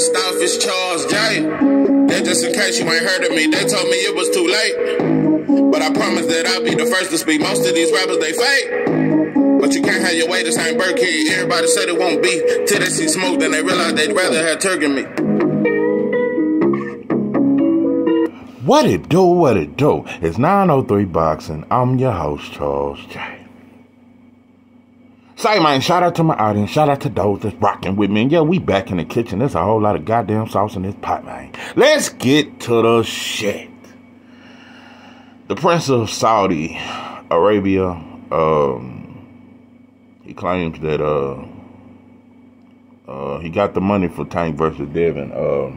First off, it's Charles J. That just in case you ain't heard of me, they told me it was too late. But I promise that I'll be the first to speak. Most of these rappers, they fake. But you can't have your way same bird kid. Everybody said it won't be. Till they see smoke, then they realize they'd rather have turkey me. What it do, what it do? It's 903 Boxing. I'm your host, Charles J. Say, man, shout out to my audience. Shout out to those that's rocking with me. And yeah, we back in the kitchen. There's a whole lot of goddamn sauce in this pot, man. Let's get to the shit. The Prince of Saudi Arabia, um, he claims that uh, uh, he got the money for Tank versus Devin. Uh,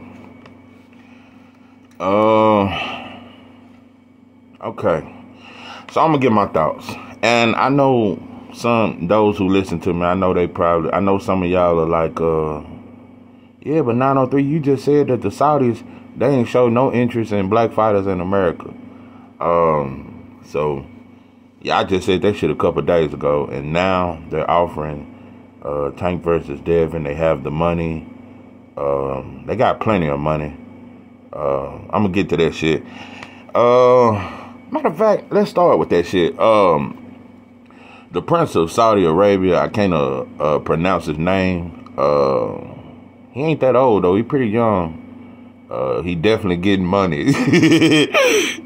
uh, okay. So I'm gonna get my thoughts, and I know some those who listen to me, I know they probably I know some of y'all are like, uh yeah, but 903, you just said that the Saudis they ain't show no interest in black fighters in America. Um so yeah, I just said that shit a couple days ago, and now they're offering uh Tank versus Devin. They have the money. Um, they got plenty of money. Uh, I'm gonna get to that shit. Uh, matter of fact, let's start with that shit. Um, the Prince of Saudi Arabia, I can't uh, uh, pronounce his name. Uh, he ain't that old though. He pretty young. Uh, he definitely getting money. yeah,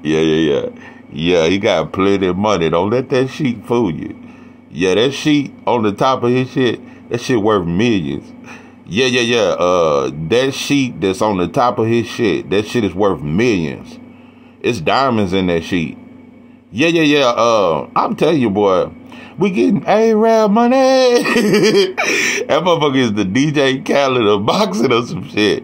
yeah, yeah. Yeah, he got plenty of money. Don't let that sheet fool you. Yeah, that sheet on the top of his shit, that shit worth millions. Yeah, yeah, yeah. Uh, that sheet that's on the top of his shit, that shit is worth millions. It's diamonds in that sheet. Yeah, yeah, yeah. Uh, I'm telling you, boy, we getting A-Rab money. that motherfucker is the DJ Khaled of boxing or some shit.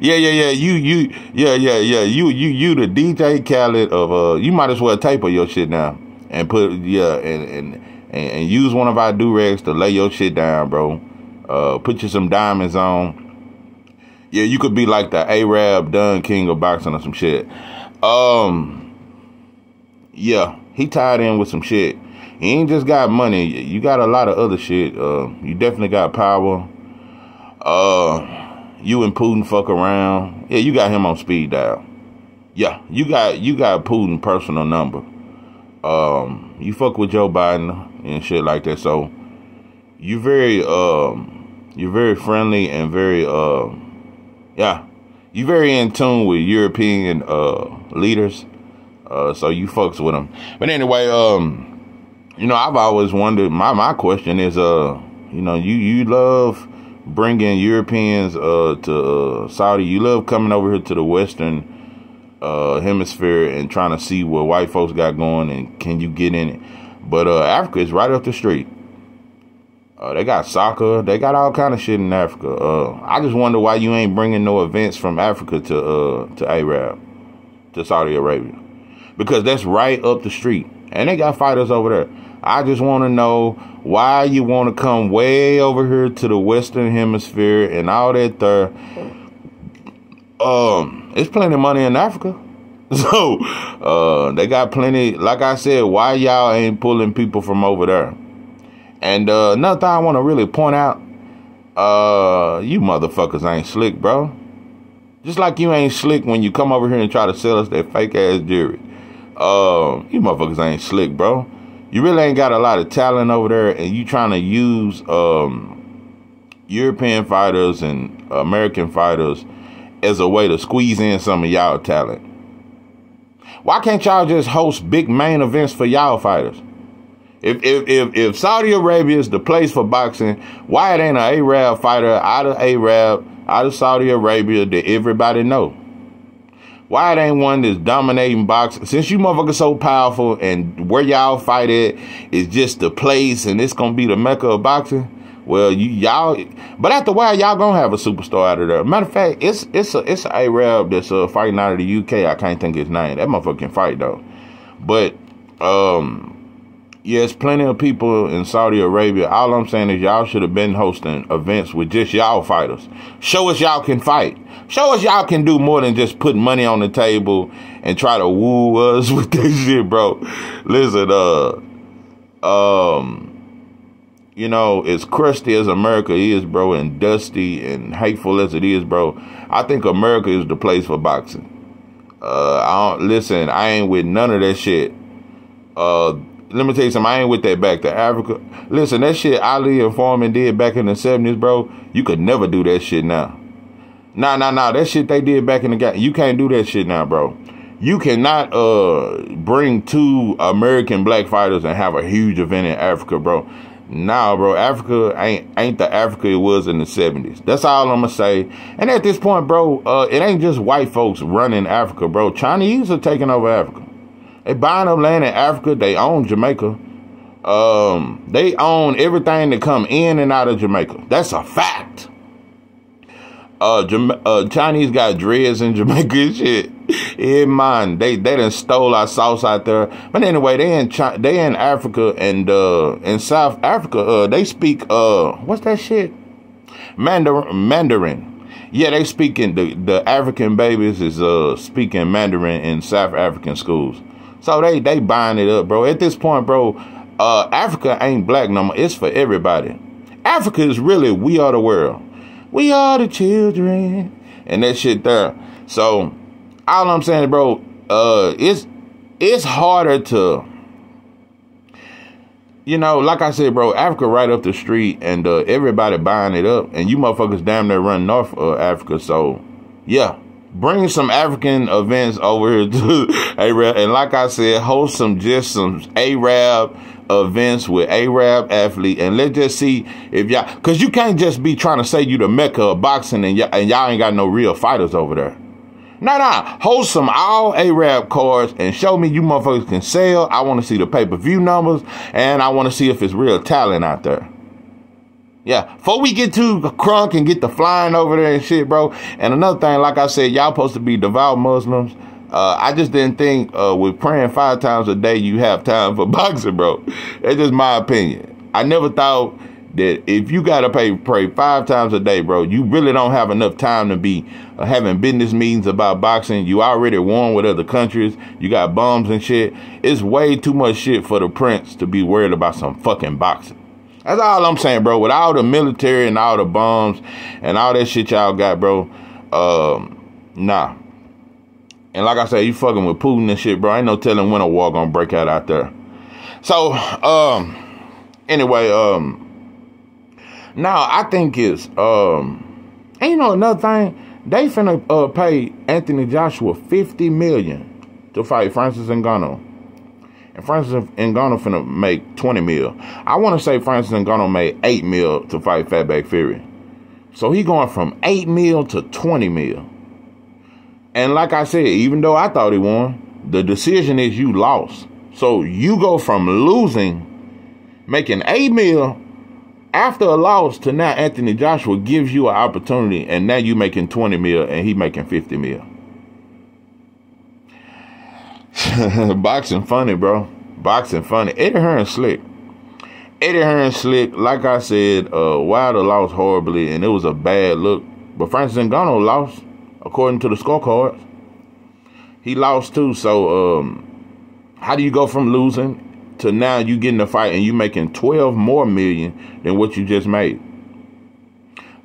Yeah, yeah, yeah. You, you, yeah, yeah, yeah. You, you, you the DJ Khaled of, uh, you might as well tape your shit now and put, yeah, and, and, and, and use one of our do-rags to lay your shit down, bro. Uh, put you some diamonds on. Yeah, you could be like the Arab Don King of boxing or some shit. Um, yeah, he tied in with some shit. He ain't just got money. You got a lot of other shit. Uh, you definitely got power. Uh, you and Putin fuck around. Yeah, you got him on speed dial. Yeah, you got you got Putin personal number. Um, you fuck with Joe Biden and shit like that. So you very um, you're very friendly and very uh, yeah, you very in tune with European uh leaders. Uh, so you fucks with them. But anyway, um you know, I've always wondered. My my question is, uh, you know, you you love bringing Europeans uh to uh, Saudi. You love coming over here to the Western uh hemisphere and trying to see what white folks got going and can you get in it? But uh Africa is right up the street. Uh, they got soccer. They got all kind of shit in Africa. Uh, I just wonder why you ain't bringing no events from Africa to uh to Arab, to Saudi Arabia, because that's right up the street, and they got fighters over there. I just want to know why you want to come way over here to the Western Hemisphere and all that there. Um, it's plenty of money in Africa. So, uh, they got plenty. Like I said, why y'all ain't pulling people from over there? And uh, another thing I want to really point out, uh, you motherfuckers ain't slick, bro. Just like you ain't slick when you come over here and try to sell us that fake ass jewelry. Uh, you motherfuckers ain't slick, bro you really ain't got a lot of talent over there, and you trying to use um, European fighters and American fighters as a way to squeeze in some of y'all talent. Why can't y'all just host big main events for y'all fighters? If if if, if Saudi Arabia is the place for boxing, why it ain't an Arab fighter out of Arab, out of Saudi Arabia that everybody know? Why it ain't one that's dominating boxing? Since you motherfuckers so powerful and where y'all fight at is just the place and it's gonna be the mecca of boxing. Well, you y'all, but after a while, y'all gonna have a superstar out of there. Matter of fact, it's it's a it's a Arab that's uh, fighting out of the UK. I can't think his name. That motherfucker can fight though. But um, Yes, plenty of people in Saudi Arabia. All I'm saying is y'all should have been hosting events with just y'all fighters. Show us y'all can fight. Show us y'all can do more than just put money on the table and try to woo us with this shit, bro. Listen, uh, um, you know, as crusty as America is, bro, and dusty and hateful as it is, bro, I think America is the place for boxing. Uh, I don't listen. I ain't with none of that shit. Uh, let me tell you something. I ain't with that back to Africa. Listen, that shit Ali and Foreman did back in the seventies, bro. You could never do that shit now. Nah, nah, nah. That shit they did back in the game. You can't do that shit now, bro. You cannot uh bring two American black fighters and have a huge event in Africa, bro. Nah, bro, Africa ain't ain't the Africa it was in the seventies. That's all I'm gonna say. And at this point, bro, uh, it ain't just white folks running Africa, bro. Chinese are taking over Africa. They buying up land in Africa. They own Jamaica. Um, they own everything that come in and out of Jamaica. That's a fact. Uh, Jama- uh, Chinese got dreads in Jamaica shit. In mind, they they done stole our sauce out there. But anyway, they in China, they in Africa and uh in South Africa. Uh, they speak uh what's that shit? Mandarin. Mandarin. Yeah, they speaking the the African babies is uh speaking Mandarin in South African schools. So they they buying it up, bro. At this point, bro, uh, Africa ain't black no more. It's for everybody. Africa is really we are the world. We are the children, and that shit there. So all I'm saying, bro, uh, it's it's harder to. You know, like I said, bro, Africa right up the street, and uh, everybody buying it up, and you motherfuckers damn near run north of Africa. So, yeah, bring some African events over here to Arab. And like I said, host some just some Arab events with Arab athlete, and let's just see if y'all, cause you can't just be trying to say you the mecca of boxing and y'all, and y'all ain't got no real fighters over there. Nah, nah, host some all Arab cards and show me you motherfuckers can sell. I want to see the pay per view numbers, and I want to see if it's real talent out there. Yeah, before we get too crunk and get the flying over there and shit, bro. And another thing, like I said, y'all supposed to be devout Muslims. Uh, I just didn't think uh, with praying five times a day you have time for boxing, bro. That's just my opinion. I never thought that if you gotta pay pray five times a day, bro, you really don't have enough time to be uh, having business meetings about boxing. You already won with other countries. You got bombs and shit. It's way too much shit for the prince to be worried about some fucking boxing. That's all I'm saying, bro. With all the military and all the bombs and all that shit y'all got, bro. Um, nah. And like I said, you fucking with Putin and shit, bro. Ain't no telling when a war gonna break out out there. So, um, anyway, um, now I think it's um, and you know another thing, they finna uh pay Anthony Joshua fifty million to fight Francis Ngannou. And Francis Ngannou finna make 20 mil. I want to say Francis Ngannou made 8 mil to fight Fatback Fury. So he going from 8 mil to 20 mil. And like I said, even though I thought he won, the decision is you lost. So you go from losing, making 8 mil after a loss to now Anthony Joshua gives you an opportunity and now you making 20 mil and he making 50 mil. Boxing funny, bro. Boxing funny. Eddie Hearn slick. Eddie Hearn slick. Like I said, uh, Wilder lost horribly, and it was a bad look. But Francis Ngannou lost, according to the scorecards. He lost too. So, um, how do you go from losing to now you getting a fight and you making twelve more million than what you just made?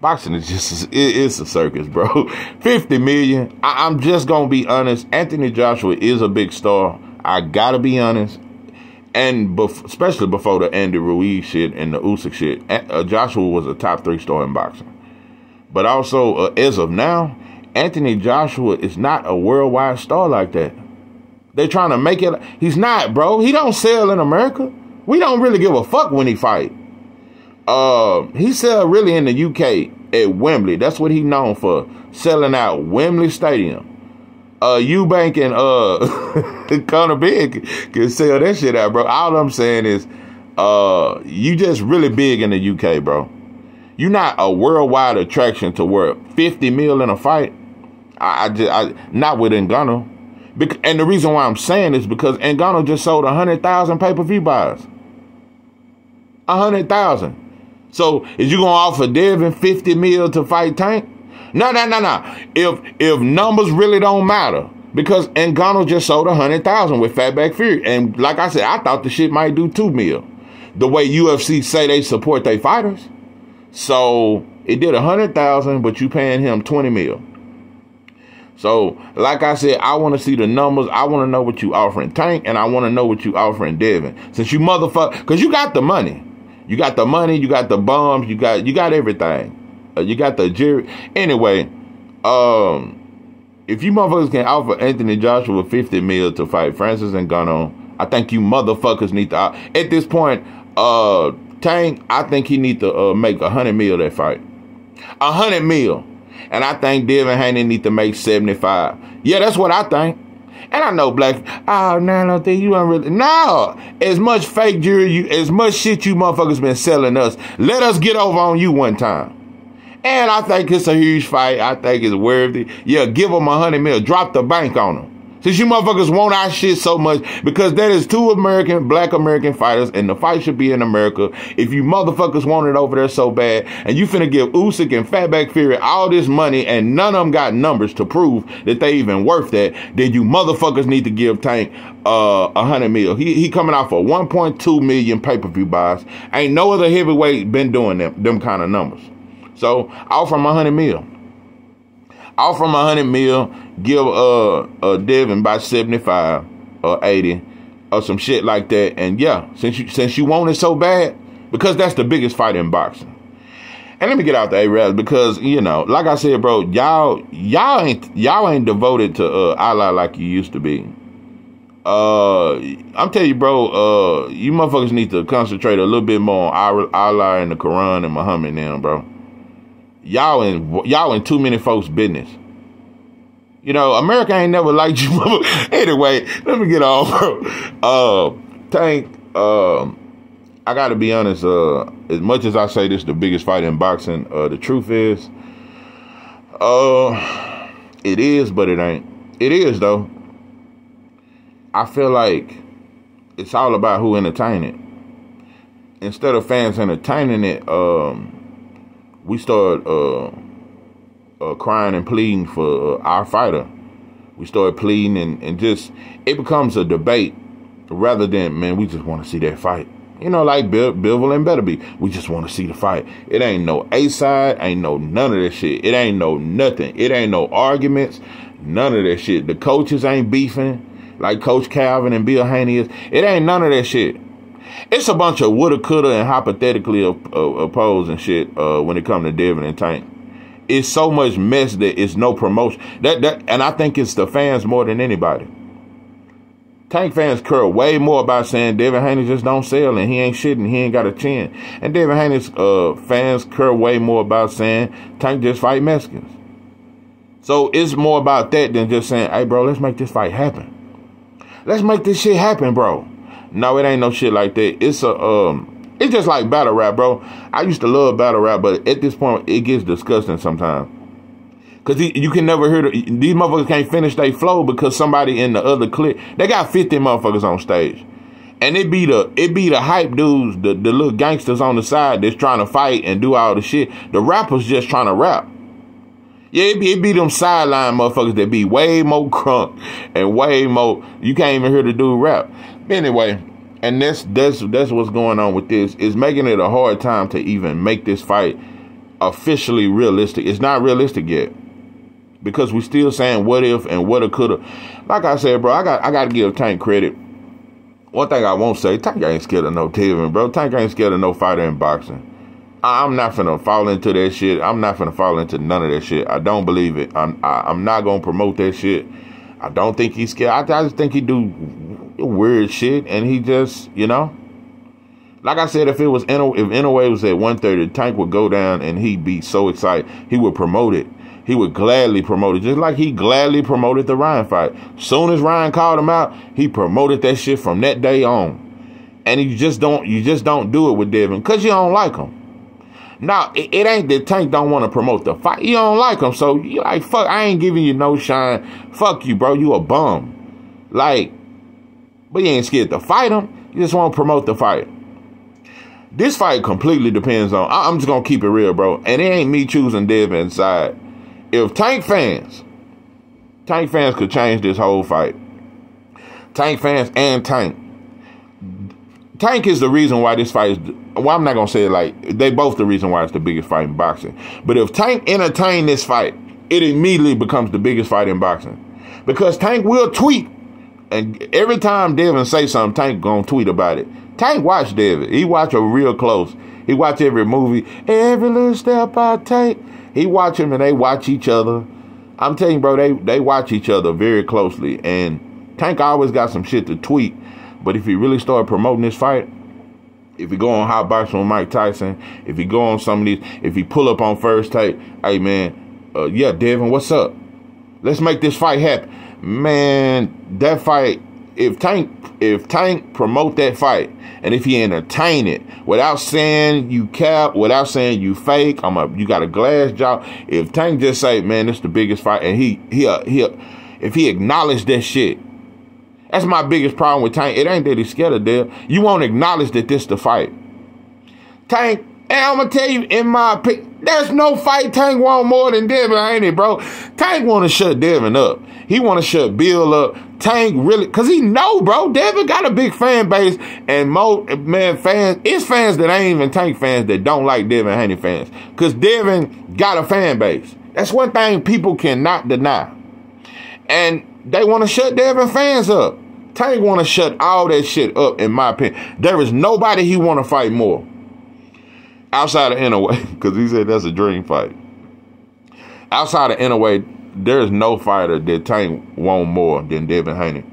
Boxing is just it, it's a circus, bro. Fifty million. I, I'm just gonna be honest. Anthony Joshua is a big star. I gotta be honest. And bef- especially before the Andy Ruiz shit and the Usyk shit, uh, Joshua was a top three star in boxing. But also, uh, as of now, Anthony Joshua is not a worldwide star like that. They're trying to make it. He's not, bro. He don't sell in America. We don't really give a fuck when he fight. Uh, he sell really in the UK at Wembley. That's what he known for, selling out Wembley Stadium. Uh, Eubank and uh Conor Benn can sell that shit out, bro. All I'm saying is, uh, you just really big in the UK, bro. You're not a worldwide attraction to work 50 mil in a fight. I, I just, I, not with Ngannou. And the reason why I'm saying is because Ngannou just sold 100,000 pay-per-view buys. 100,000. So is you gonna offer Devin 50 mil to fight Tank? No, no, no, no. If if numbers really don't matter, because Ngannou just sold a hundred thousand with Fatback Fury, and like I said, I thought the shit might do two mil. the way UFC say they support their fighters. So it did a hundred thousand, but you paying him twenty mil. So, like I said, I want to see the numbers. I want to know what you offering Tank, and I want to know what you offering Devin. Since you motherfucker, because you got the money, you got the money, you got the bombs, you got you got everything. Uh, you got the jury. Anyway, um, if you motherfuckers can offer Anthony Joshua fifty mil to fight Francis and Ngannou, I think you motherfuckers need to. At this point, uh, Tank, I think he need to uh, make a hundred mil that fight. A hundred mil. And I think Devin Haney need to make 75. Yeah, that's what I think. And I know black, oh, no, I don't think you don't really, no. As much fake jury, you, as much shit you motherfuckers been selling us, let us get over on you one time. And I think it's a huge fight. I think it's worthy. Yeah, give them a hundred mil. Drop the bank on them. Since you motherfuckers want our shit so much, because that is two American, black American fighters, and the fight should be in America. If you motherfuckers want it over there so bad, and you finna give Usyk and Fatback Fury all this money, and none of them got numbers to prove that they even worth that, then you motherfuckers need to give Tank uh, a hundred mil. He he coming out for 1.2 million pay per view buys. Ain't no other heavyweight been doing them them kind of numbers. So offer him a hundred mil offer him a hundred mil, give uh uh Devin by seventy five or eighty or some shit like that. And yeah, since you since you want it so bad, because that's the biggest fight in boxing. And let me get out the A because you know, like I said, bro, y'all y'all ain't y'all ain't devoted to uh Allah like you used to be. Uh, I'm telling you, bro. Uh, you motherfuckers need to concentrate a little bit more on Allah and the Quran and Muhammad now, bro y'all in y'all in too many folks' business. You know, America ain't never liked you. anyway, let me get off. uh, Tank. Um, I got to be honest. Uh, as much as I say this is the biggest fight in boxing, uh, the truth is, uh, it is, but it ain't. It is though. I feel like it's all about who entertain it. Instead of fans entertaining it, um, we started uh, uh, crying and pleading for uh, our fighter. We started pleading and, and just it becomes a debate rather than man, we just want to see that fight. You know, like Bill, Bivol and Beterbiev. We just want to see the fight. It ain't no A side, ain't no none of that shit. It ain't no nothing. It ain't no arguments, none of that shit. The coaches ain't beefing like Coach Calvin and Bill Haney is. It ain't none of that shit. It's a bunch of woulda, coulda, and hypothetically opposed and shit uh, when it comes to Devin and Tank. It's so much mess that it's no promotion. That that, and I think it's the fans more than anybody. Tank fans care way more about saying Devin Haney just don't sell and he ain't shit and he ain't got a chin. And Devin Haney's uh, fans care way more about saying Tank just fight Mexicans. So it's more about that than just saying, hey, bro, let's make this fight happen. Let's make this shit happen, bro. No, it ain't no shit like that. It's a um it's just like battle rap, bro. I used to love battle rap, but at this point it gets disgusting sometimes. Cause he, you can never hear the, these motherfuckers can't finish their flow because somebody in the other clip they got 50 motherfuckers on stage. And it be the it be the hype dudes, the, the little gangsters on the side that's trying to fight and do all the shit. The rappers just trying to rap. Yeah, it be, it be them sideline motherfuckers that be way more crunk and way more. You can't even hear the dude rap. Anyway, and that's that's that's what's going on with this. Is making it a hard time to even make this fight officially realistic. It's not realistic yet because we still saying what if and what it coulda. Like I said, bro, I got I got to give Tank credit. One thing I won't say, Tank ain't scared of no Devin, bro. Tank ain't scared of no fighter in boxing. I'm not finna fall into that shit. I'm not finna fall into none of that shit. I don't believe it. I'm I, am i am not gonna promote that shit. I don't think he's scared. I, I just think he do weird shit, and he just, you know, like I said, if it was in if Inoue was at one thirty, the tank would go down, and he'd be so excited. He would promote it. He would gladly promote it, just like he gladly promoted the Ryan fight. Soon as Ryan called him out, he promoted that shit from that day on. And you just don't, you just don't do it with Devin because you don't like him. Now it, it ain't that Tank don't want to promote the fight. You don't like him, so you like fuck. I ain't giving you no shine. Fuck you, bro. You a bum. Like but you ain't scared to fight him. You just want to promote the fight. This fight completely depends on. I'm just gonna keep it real, bro. And it ain't me choosing Devin inside. If Tank fans, Tank fans could change this whole fight. Tank fans and Tank. Tank is the reason why this fight is. Well, I'm not gonna say it like they both the reason why it's the biggest fight in boxing. But if Tank entertain this fight, it immediately becomes the biggest fight in boxing because Tank will tweet, and every time Devin say something, Tank gonna tweet about it. Tank watch Devin. He watch her real close. He watch every movie, every little step I take. He watch him, and they watch each other. I'm telling you, bro, they they watch each other very closely, and Tank always got some shit to tweet but if he really start promoting this fight, if he go on hot boxing with Mike Tyson, if he go on some of these, if he pull up on first take, hey man, uh, yeah, Devin, what's up? Let's make this fight happen, man. That fight, if Tank, if Tank promote that fight, and if he entertain it without saying you cap, without saying you fake, I'm a, you got a glass jaw. If Tank just say, man, this is the biggest fight, and he he uh, he, if he acknowledge that shit that's my biggest problem with Tank. It ain't that he's scared of death. You won't acknowledge that this the fight. Tank, and I'm gonna tell you, in my opinion, there's no fight Tank want more than Devin, ain't it, bro? Tank wanna shut Devin up. He wanna shut Bill up. Tank really, cause he know, bro. Devin got a big fan base, and mo man fans, it's fans that ain't even Tank fans that don't like Devin Haney fans, cause Devin got a fan base. That's one thing people cannot deny. And they want to shut Devin fans up. Tank want to shut all that shit up, in my opinion. There is nobody he want to fight more. Outside of Inoue, because he said that's a dream fight. Outside of Inoue, there is no fighter that Tank want more than Devin Haney.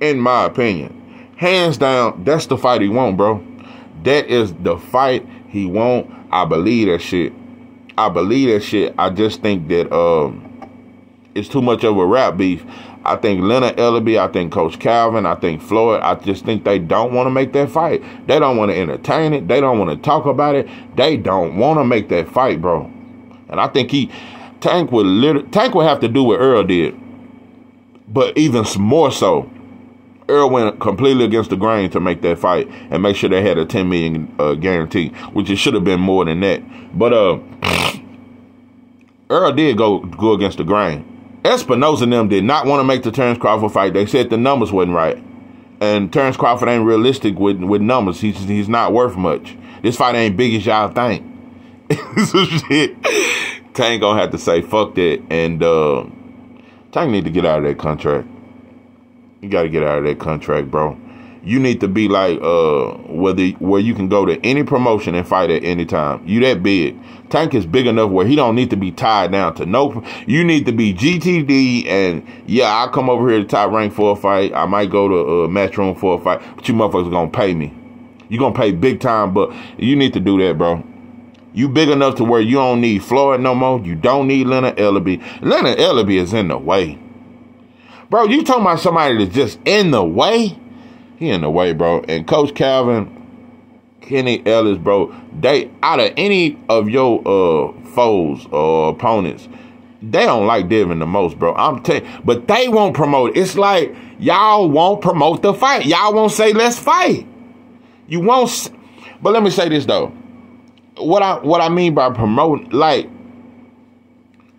In my opinion. Hands down, that's the fight he want, bro. That is the fight he want. I believe that shit. I believe that shit. I just think that um it's too much of a rap beef. I think Leonard Ellerbe, I think Coach Calvin, I think Floyd, I just think they don't want to make that fight. They don't want to entertain it. They don't want to talk about it. They don't want to make that fight, bro. And I think he Tank would literally, Tank would have to do what Earl did, but even more so. Earl went completely against the grain to make that fight and make sure they had a 10 million uh, guarantee, which it should have been more than that. But uh, Earl did go go against the grain. Espinoza and them did not want to make the Terence Crawford fight. They said the numbers wasn't right. And Terence Crawford ain't realistic with, with numbers. He's he's not worth much. This fight ain't big as y'all think. so shit. Tank gonna have to say fuck that. And uh, Tank need to get out of that contract. You gotta get out of that contract, bro you need to be like uh whether where you can go to any promotion and fight at any time. You that big. Tank is big enough where he don't need to be tied down to no. You need to be GTD and yeah, I'll come over here to top rank for a fight. I might go to uh, Matchroom for a fight, but you motherfuckers gonna pay me. You gonna pay big time, but you need to do that, bro. You big enough to where you don't need Floyd no more. You don't need Leonard Ellerbe. Leonard Ellerbe is in the way. Bro, you talking about somebody that's just in the way? He in the way, bro. And Coach Calvin, Kenny Ellis, bro, they out of any of your uh foes or opponents, they don't like Devin the most, bro. I'm telling but they won't promote. It's like y'all won't promote the fight. Y'all won't say let's fight. You won't but let me say this though. What I what I mean by promoting like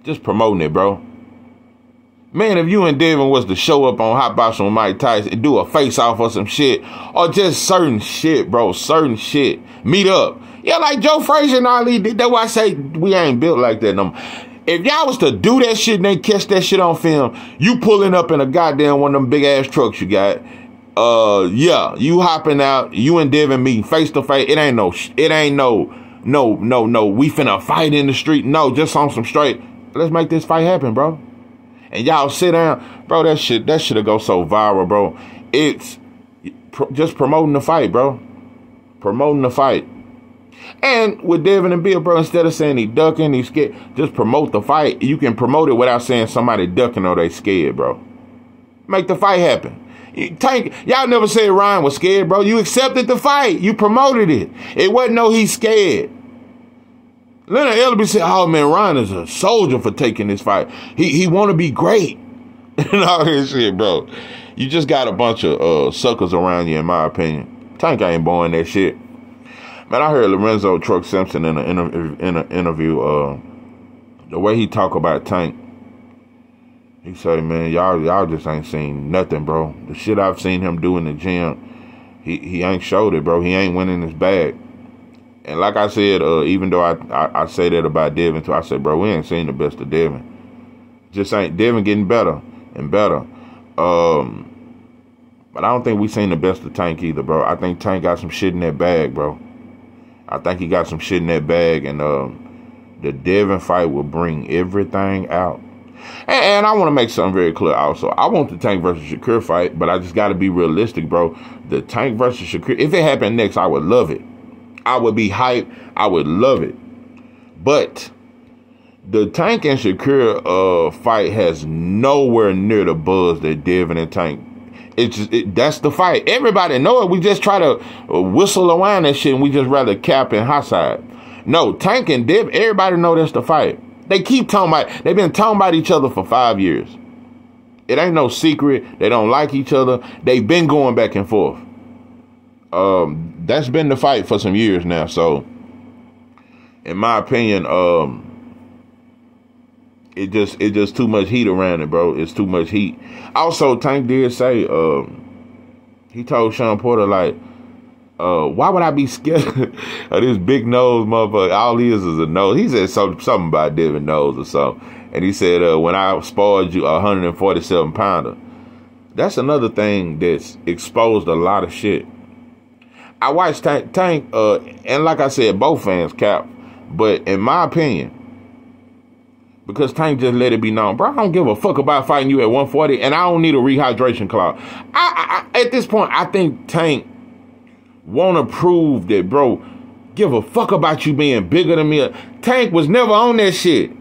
just promoting it, bro. Man, if you and Devin was to show up on Hot Box with Mike Tyson and do a face off or some shit, or just certain shit, bro, certain shit, meet up. Yeah, like Joe Frazier and Ali did. That's why I say we ain't built like that no more. If y'all was to do that shit and they catch that shit on film, you pulling up in a goddamn one of them big ass trucks you got. Uh, yeah, you hopping out, you and Devin meeting face to face. It ain't no, it ain't no, no, no, no. We finna fight in the street. No, just on some straight. Let's make this fight happen, bro and y'all sit down, bro. That shit, that shit'll go so viral, bro. It's just promoting the fight, bro. Promoting the fight. And with Devin and Bill, bro, instead of saying he ducking, he scared, just promote the fight. You can promote it without saying somebody ducking or they scared, bro. Make the fight happen. Tank, y'all never said Ryan was scared, bro. You accepted the fight. You promoted it. It wasn't no he's scared. Leonard Ellerbe said, "Oh man, Ryan is a soldier for taking this fight. He he want to be great and all this shit, bro. You just got a bunch of uh, suckers around you, in my opinion. Tank ain't born that shit. Man, I heard Lorenzo Truck Simpson in an interview. In interview, uh, the way he talk about Tank, he say, "Man, y'all y'all just ain't seen nothing, bro. The shit I've seen him do in the gym." he he ain't showed it, bro. He ain't winning his bag. And like I said, uh, even though I, I, I say that about Devin too, I said, bro, we ain't seen the best of Devin. Just ain't Devin getting better and better. Um, but I don't think we seen the best of Tank either, bro. I think Tank got some shit in that bag, bro. I think he got some shit in that bag, and um, the Devin fight will bring everything out. And, and I want to make something very clear also. I want the Tank versus Shakur fight, but I just got to be realistic, bro. The Tank versus Shakur, if it happened next, I would love it. I would be hyped. I would love it. But the Tank and Shakur uh, fight has nowhere near the buzz that Devin and Tank. It's just, it, that's the fight. Everybody know it. We just try to uh, whistle around that shit, and we just rather cap and hot side. No, Tank and Dev. Everybody know that's the fight. They keep talking about. They've been talking about each other for five years. It ain't no secret. They don't like each other. They've been going back and forth. Um, that's been the fight for some years now. So, in my opinion, um, it just it just too much heat around it, bro. It's too much heat. Also, Tank did say, um, he told Shawn Porter like, uh, why would I be scared of this big nose motherfucker? All he is is a nose. He said something, something about Devin nose or something. And he said, uh, when I spoiled you a 147 pounder. That's another thing that's exposed a lot of shit I watched Tank, Tank, uh, and like I said, both fans cap. But in my opinion, because Tank just let it be known, bro, I don't give a fuck about fighting you at 140, and I don't need a rehydration clause. I, I, at this point, I think Tank want to prove that, bro, give a fuck about you being bigger than me. Tank was never on that shit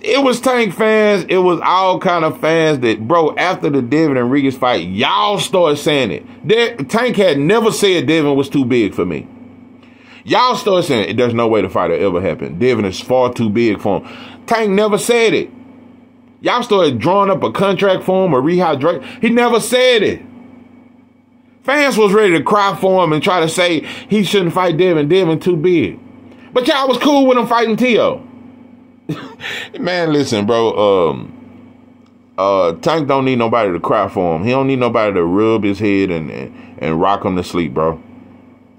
it was Tank fans. It was all kind of fans that, bro, after the Devin and Regis fight, y'all started saying it. Tank had never said Devin was too big for me. Y'all started saying it. there's no way the fight will ever happen. Devin is far too big for him. Tank never said it. Y'all started drawing up a contract for him or rehydrate. He never said it. Fans was ready to cry for him and try to say he shouldn't fight Devin. Devin too big. But y'all was cool with him fighting Tio. Man, listen, bro. Um, uh, Tank don't need nobody to cry for him. He don't need nobody to rub his head and, and, and rock him to sleep, bro.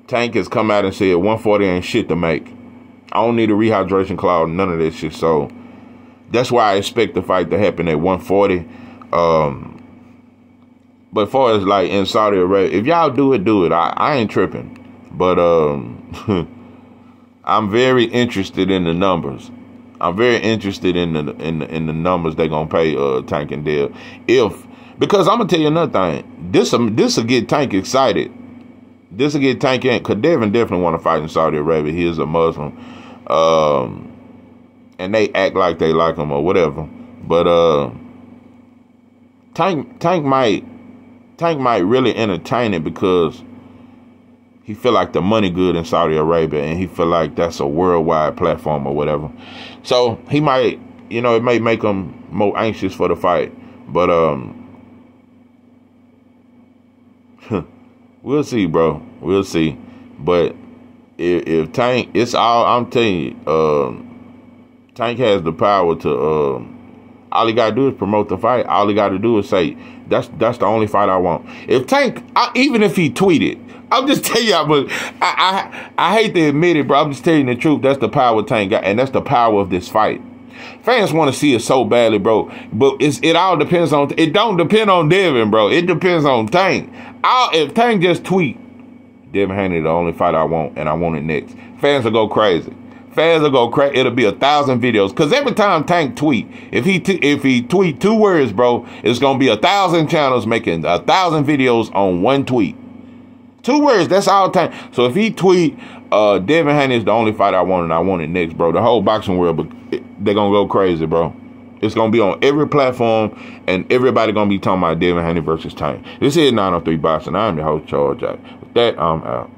Tank has come out and said 140 ain't shit to make. I don't need a rehydration cloud, none of this shit. So that's why I expect the fight to happen at 140. Um, but far as like in Saudi Arabia, if y'all do it, do it. I, I ain't tripping. But um, I'm very interested in the numbers. I'm very interested in the in the, in the numbers they're gonna pay uh Tank and Dale if because I'm gonna tell you another thing. This um, this will get Tank excited. This will get Tank in because Devin definitely want to fight in Saudi Arabia. He is a Muslim, um, and they act like they like him or whatever. But uh, Tank Tank might Tank might really entertain it because he feel like the money good in Saudi Arabia and he feel like that's a worldwide platform or whatever. So he might, you know, it may make him more anxious for the fight. But um we'll see, bro. We'll see. But if, if Tank it's all I'm telling you, um Tank has the power to um all he gotta do is promote the fight. All he gotta do is say, that's that's the only fight I want. If Tank, I, even if he tweeted, I'm just telling y'all, but I, I I hate to admit it, bro. I'm just telling you the truth. That's the power Tank got, and that's the power of this fight. Fans want to see it so badly, bro. But it's it all depends on it. Don't depend on Devin, bro. It depends on Tank. I'll, if Tank just tweet, Devin Haney the only fight I want, and I want it next. Fans will go crazy. Fans will go crazy. It'll be a thousand videos. Cause every time Tank tweet, if he if he tweet two words, bro, it's gonna be a thousand channels making a thousand videos on one tweet. Two words, that's all time. So if he tweet, uh, Devin Haney is the only fight I want and I want it next, bro. The whole boxing world, but they're gonna go crazy, bro. It's gonna be on every platform, and everybody gonna be talking about Devin Haney versus Tank. This is 903 Boxing. I'm your host, Charles Jack. With that, I'm out.